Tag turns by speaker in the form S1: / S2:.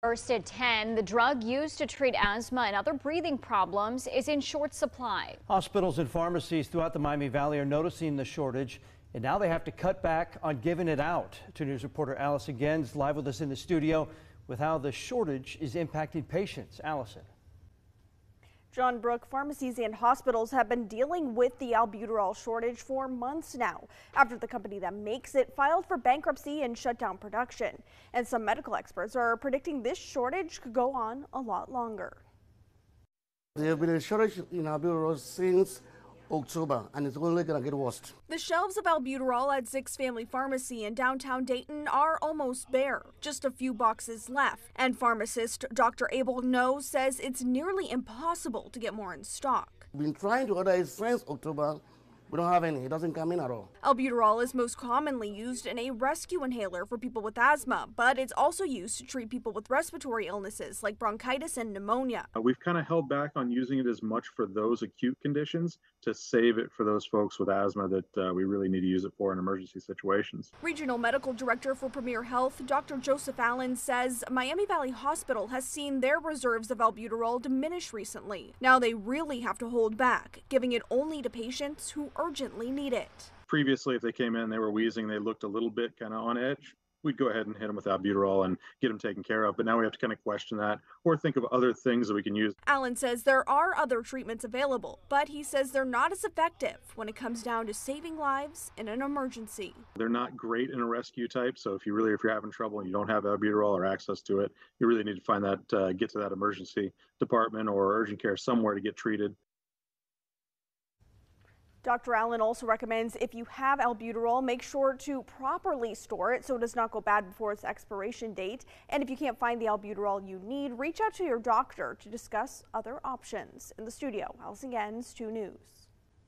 S1: First at 10, the drug used to treat asthma and other breathing problems is in short supply.
S2: Hospitals and pharmacies throughout the Miami Valley are noticing the shortage, and now they have to cut back on giving it out. 2 News reporter Allison Gens live with us in the studio with how the shortage is impacting patients. Allison.
S3: John Brook, pharmacies and hospitals have been dealing with the albuterol shortage for months now after the company that makes it filed for bankruptcy and shut down production. And some medical experts are predicting this shortage could go on a lot longer.
S4: There have been a shortage in albuterol since October, and it's only going to get worse.
S3: The shelves of albuterol at Six Family Pharmacy in downtown Dayton are almost bare, just a few boxes left. And pharmacist Dr. Abel No says it's nearly impossible to get more in stock.
S4: We've been trying to order it since October, we don't have any. It doesn't come in at all.
S3: Albuterol is most commonly used in a rescue inhaler for people with asthma, but it's also used to treat people with respiratory illnesses like bronchitis and pneumonia.
S5: Uh, we've kind of held back on using it as much for those acute conditions to save it for those folks with asthma that uh, we really need to use it for in emergency situations.
S3: Regional Medical Director for Premier Health, Dr. Joseph Allen, says Miami Valley Hospital has seen their reserves of albuterol diminish recently. Now they really have to hold back, giving it only to patients who urgently need it.
S5: Previously, if they came in, they were wheezing, they looked a little bit kind of on edge we'd go ahead and hit them with albuterol and get them taken care of. But now we have to kind of question that or think of other things that we can use.
S3: Allen says there are other treatments available, but he says they're not as effective when it comes down to saving lives in an emergency.
S5: They're not great in a rescue type. So if you really, if you're having trouble and you don't have albuterol or access to it, you really need to find that, uh, get to that emergency department or urgent care somewhere to get treated.
S3: Dr. Allen also recommends if you have albuterol, make sure to properly store it so it does not go bad before its expiration date. And if you can't find the albuterol you need, reach out to your doctor to discuss other options. In the studio, Allison Gens, 2 News.